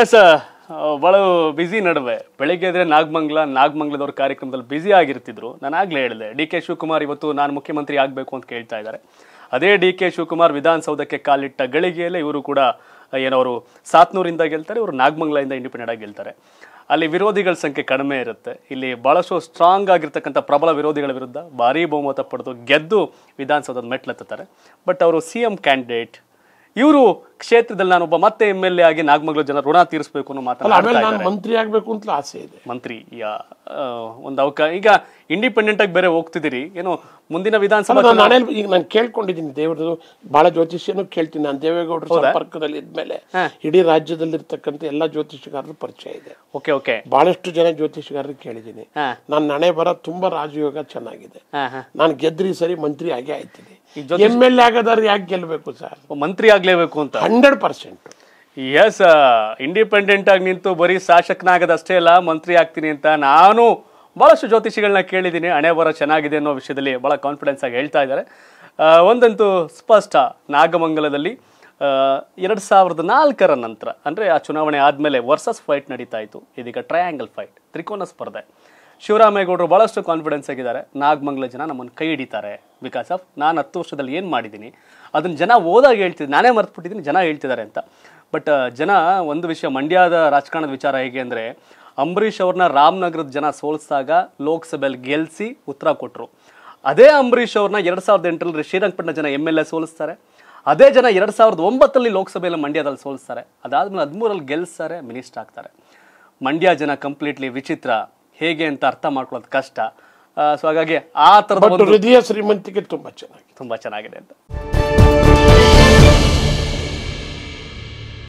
S ಭಾಳ busy ನಡುವೆ. ಬೆಳಿಗ್ಗೆ ಇದ್ರೆ ನಾಗಮಂಗ್ಲ, ನಾಗಮಂಗ್ಲದವ್ರ ಕಾರ್ಯಕ್ರಮದಲ್ಲಿ ಬ್ಯುಸಿ ಆಗಿರ್ತಿದ್ರು. ನಾನು ಆಗ್ಲೇ ಹೇಳಿದೆ, ಡಿ ಕೆ ಶಿವಕುಮಾರ್ ಇವತ್ತು ನಾನು ಮುಖ್ಯಮಂತ್ರಿ ಆಗಬೇಕು ಅಂತ ಕೇಳ್ತಾ ಇದ್ದಾರೆ ಅದೇ ಡಿ ಕೆ ಶಿವಕುಮಾರ್ ವಿಧಾನಸೌಧಕ್ಕೆ ಕಾಲಿಟ್ಟ ಗಳಿಗೆಯಲ್ಲೇ ಇವರು ಕೂಡ ಏನವರು ಸಾತ್ನೂರಿಂದ ಗೆಲ್ತಾರೆ, ಇವರು ನಾಗಮಂಗ್ಲದಿಂದ ಇಂಡಿಪೆಂಡೆಂಟ್ ಆಗಿ ಗೆಲ್ತಾರೆ. ಅಲ್ಲಿ ವಿರೋಧಿಗಳ ಸಂಖ್ಯೆ ಕಡಿಮೆ ಇರುತ್ತೆ. ಇಲ್ಲಿ ಬಹಳಷ್ಟು ಸ್ಟ್ರಾಂಗ್ ಆಗಿರ್ತಕ್ಕಂಥ ಪ್ರಬಲ ವಿರೋಧಿಗಳ ವಿರುದ್ಧ ಭಾರೀ ಬಹುಮತ ಪಡೆದು ಗೆದ್ದು ವಿಧಾನಸೌಧದ ಮೆಟ್ಲೆತ್ತಾರೆ ಬಟ್ ಅವರು ಸಿ ಎಂ ಕ್ಯಾಂಡಿಡೇಟ್ ಇವರು ಕ್ಷೇತ್ರದಲ್ಲಿ ನಾನೊಬ್ಬ ಮತ್ತೆ ಎಂ ಎಲ್ ಎ ಆಗಿ ನಾಗಮಂಗಲ ಜನ ಋಣ ತೀರಿಸಬೇಕು ಅನ್ನೋ ಮಾತನಾಡ ಮಂತ್ರಿ ಆಗ್ಬೇಕು ಅಂತ ಆಸೆ ಇದೆ. ಮಂತ್ರಿ ಯಾ ಒಂದು ಅವಕಾಶ ಈಗ ಇಂಡಿಪೆಂಡೆಂಟ್ ಆಗಿ ಬೇರೆ ಹೋಗ್ತಿದ್ದೀರಿ. ಏನು ಮುಂದಿನ ವಿಧಾನಸಭಾ ಈಗ ನಾನು ಕೇಳ್ಕೊಂಡಿದ್ದೀನಿ ದೇವ್ರದ್ದು ಬಹಳ ಜ್ಯೋತಿಷ್ಯನು ಕೇಳ್ತೀನಿ. ನಾನು ದೇವೇಗೌಡರ ಸಂಪರ್ಕದಲ್ಲಿ ಇದ್ಮೇಲೆ ಇಡೀ ರಾಜ್ಯದಲ್ಲಿರ್ತಕ್ಕಂಥ ಎಲ್ಲ ಜ್ಯೋತಿಷಗಾರರ ಪರಿಚಯ ಇದೆ. Okay okay. ಬಹಳಷ್ಟು ಜನ ಜ್ಯೋತಿಷಗಾರರಿಗೆ ಕೇಳಿದ್ದೀನಿ. ನಾನು ನಣೆ ಬರ ತುಂಬಾ ರಾಜಯೋಗ ಚೆನ್ನಾಗಿದೆ. ನಾನು ಗೆದ್ರಿ ಸರಿ ಮಂತ್ರಿ ಆಗೇ ಆಯ್ತೀನಿ. ಎಂ ಎಲ್ ಎ ಆಗದವ್ರು ಯಾಕೆ ಗೆಲ್ಬೇಕು ಸರ್? ಮಂತ್ರಿ ಆಗ್ಲೇಬೇಕು ಅಂತ. Hundred percent. ಎಸ್ ಇಂಡಿಪೆಂಡೆಂಟ್ ಆಗಿ ನಿಂತು ಬರೀ ಶಾಸಕನಾಗದಷ್ಟೇ ಅಲ್ಲ ಮಂತ್ರಿ ಆಗ್ತೀನಿ ಅಂತ ನಾನು ಬಹಳಷ್ಟು ಜ್ಯೋತಿಷಿಗಳನ್ನ ಕೇಳಿದ್ದೀನಿ. ಹಣೆ ಬರ ಚೆನ್ನಾಗಿದೆ ಅನ್ನೋ ವಿಷಯದಲ್ಲಿ ಬಹಳ ಕಾನ್ಫಿಡೆನ್ಸ್ ಆಗಿ ಹೇಳ್ತಾ ಇದ್ದಾರೆ. ಒಂದಂತೂ ಸ್ಪಷ್ಟ. ನಾಗಮಂಗಲದಲ್ಲಿ ಎರಡು ಸಾವಿರದ ನಾಲ್ಕರ ನಂತರ ಅಂದರೆ ಆ ಚುನಾವಣೆ ಆದಮೇಲೆ ವರ್ಸಸ್ ಫೈಟ್ ನಡೀತಾ ಇತ್ತು. ಇದೀಗ ಟ್ರಯಾಂಗಲ್ ಫೈಟ್ ತ್ರಿಕೋನ ಸ್ಪರ್ಧೆ. ಶಿವರಾಮೇಗೌಡರು ಭಾಳಷ್ಟು ಕಾನ್ಫಿಡೆನ್ಸ್ ಆಗಿದ್ದಾರೆ. ನಾಗಮಂಗಲ ಜನ ನಮ್ಮನ್ನು ಕೈ ಹಿಡಿತಾರೆ. ಬಿಕಾಸ್ ಆಫ್ ನಾನು ಹತ್ತು ವರ್ಷದಲ್ಲಿ ಏನು ಮಾಡಿದ್ದೀನಿ, ಅದನ್ನು ಜನ ಓದಾಗ ಹೇಳ್ತಿದ್ದೆ ನಾನೇ ಮರ್ತ್ಬಿಟ್ಟಿದ್ದೀನಿ, ಜನ ಹೇಳ್ತಿದ್ದಾರೆ ಅಂತ. ಬಟ್ ಜನ ಒಂದು ವಿಷಯ ಮಂಡ್ಯದ ರಾಜಕಾರಣದ ವಿಚಾರ ಹೇಗೆ ಅಂದರೆ, ಅಂಬರೀಷ್ ಅವ್ರನ್ನ ರಾಮನಗರದ ಜನ ಸೋಲಿಸಿದಾಗ ಲೋಕಸಭೆಯಲ್ಲಿ ಗೆಲ್ಲಿಸಿ ಉತ್ತರ ಕೊಟ್ಟರು ಅದೇ ಅಂಬರೀಷ್ ಅವ್ರನ್ನ ಎರಡು ಸಾವಿರದ ಎಂಟರಲ್ಲಿ ಶ್ರೀರಂಗಪಟ್ಟಣ ಜನ ಎಂ ಎಲ್ ಎ ಸೋಲಿಸ್ತಾರೆ. ಅದೇ ಜನ ಎರಡು ಸಾವಿರದ ಒಂಬತ್ತರಲ್ಲಿ ಲೋಕಸಭೆಯಲ್ಲಿ ಮಂಡ್ಯದಲ್ಲಿ ಸೋಲಿಸ್ತಾರೆ. ಅದಾದ್ಮೇಲೆ ಹದಿಮೂರಲ್ಲಿ ಗೆಲ್ಲಿಸ್ತಾರೆ ಮಿನಿಸ್ಟರ್ ಆಗ್ತಾರೆ. ಮಂಡ್ಯ ಜನ ಕಂಪ್ಲೀಟ್ಲಿ ವಿಚಿತ್ರ. ಹೇಗೆ ಅಂತ ಅರ್ಥ ಮಾಡ್ಕೊಳ್ಳೋದು ಕಷ್ಟ. ಸೊ ಹಾಗಾಗಿ ಆ ತರದ ಹೃದಯ ಶ್ರೀಮಂತಿಕೆ ತುಂಬಾ ಚೆನ್ನಾಗಿ ತುಂಬಾ ಚೆನ್ನಾಗಿದೆ ಅಂತ.